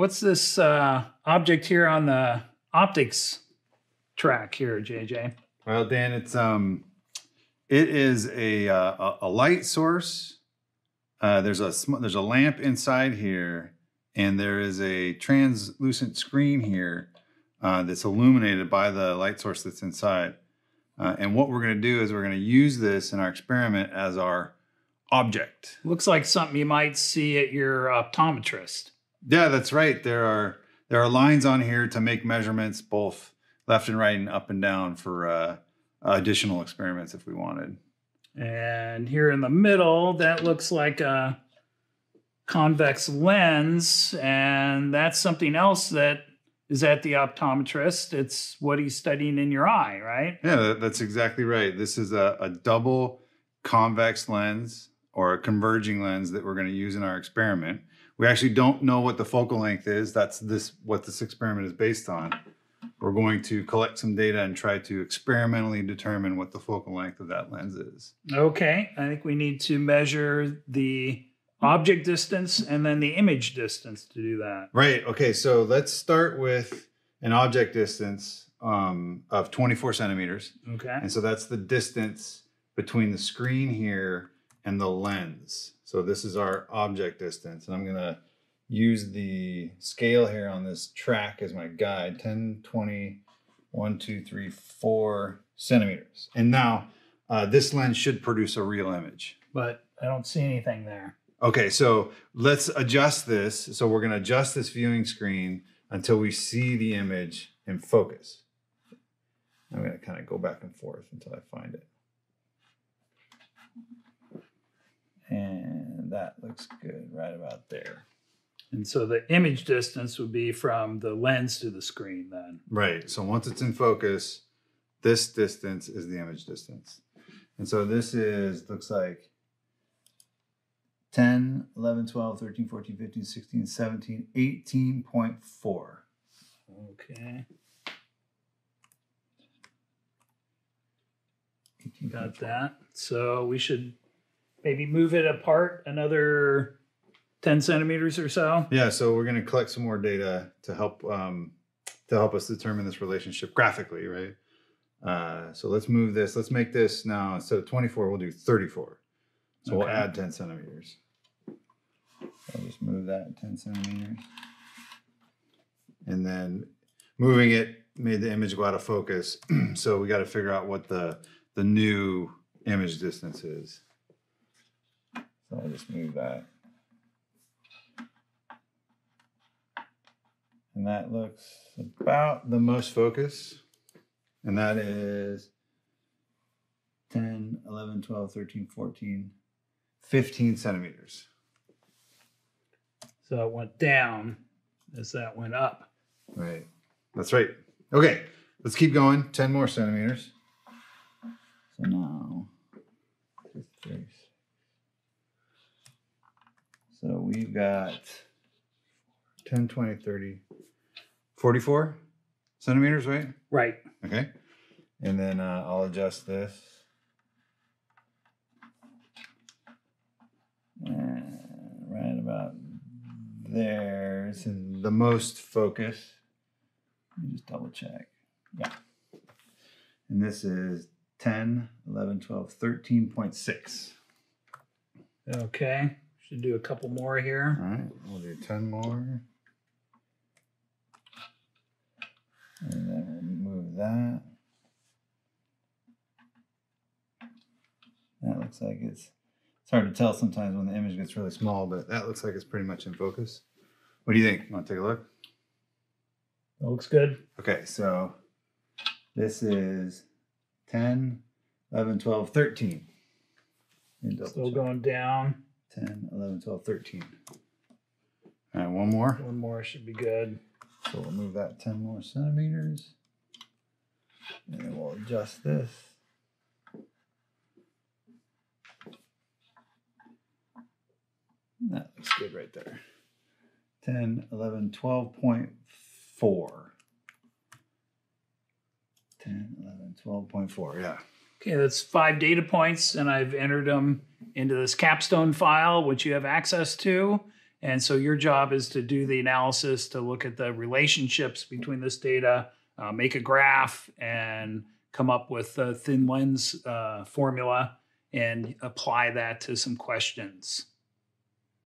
What's this uh, object here on the optics track here, JJ? Well, Dan, it's um, it is a uh, a, light source. Uh, there's a sm- there's a lamp inside here, and there is a translucent screen here uh, that's illuminated by the light source that's inside. Uh, and what we're going to do is we're going to use this in our experiment as our object. Looks like something you might see at your optometrist. Yeah, that's right. There are there are lines on here to make measurements both left and right and up and down for uh, additional experiments if we wanted. And here in the middle, that looks like a convex lens, and that's something else that is at the optometrist. It's what he's studying in your eye, right? Yeah, that's exactly right. This is a, a double convex lens or a converging lens that we're going to use in our experiment. We actually don't know what the focal length is. That's this what this experiment is based on. We're going to collect some data and try to experimentally determine what the focal length of that lens is. Okay, I think we need to measure the object distance and then the image distance to do that. Right. Okay. So let's start with an object distance um, of 24 centimeters. Okay. And so that's the distance between the screen here and the lens. So this is our object distance. And I'm going to use the scale here on this track as my guide 10, 20, 1, 2, 3, 4 centimeters. And now uh, this lens should produce a real image. But I don't see anything there. Okay, so let's adjust this. So we're going to adjust this viewing screen until we see the image in focus. I'm going to kind of go back and forth until I find it. And that looks good right about there. And so the image distance would be from the lens to the screen then. Right. So once it's in focus, this distance is the image distance. And so this is, looks like 10, 11, 12, 13, 14, 15, 16, 17, 18.4. Okay. Got that. So we should maybe move it apart another 10 centimeters or so. Yeah, so we're going to collect some more data to help um, to help us determine this relationship graphically, right? Uh, so let's move this. Let's make this now instead of 24, we'll do 34. So we'll add 10 centimeters. I'll just move that 10 centimeters. And then moving it made the image go out of focus. so we got to figure out what the the new image distance is. So I'll just move that. And that looks about the most focus. And that is 10, 11, 12, 13, 14, 15 centimeters. So it went down as that went up. Right. That's right. Okay. Let's keep going. 10 more centimeters. So now, two, three. So we've got 10, 20, 30, 44 centimeters, right? Right. Okay. And then uh, I'll adjust this. And right about there. there is the most focus. Let me just double check. Yeah. And this is 10, 11, 12, 13.6. Okay. Should do a couple more here. All right. We'll do 10 more. And then we'll move that. That looks like it's it's hard to tell sometimes when the image gets really small, but that looks like it's pretty much in focus. What do you think? Want to take a look? That looks good. Okay, so this is 10, 11, 12, 13. Let me Still going down. 10, 11, 12, 13. All right, one more. One more should be good. So we'll move that 10 more centimeters. And then we'll adjust this. That looks good right there. 10, 11, 12.4. 10, 11, 12.4. Yeah. Okay, that's five data points, and I've entered them into this capstone file, which you have access to. And so your job is to do the analysis to look at the relationships between this data, uh, make a graph, and come up with a thin lens uh, formula and apply that to some questions.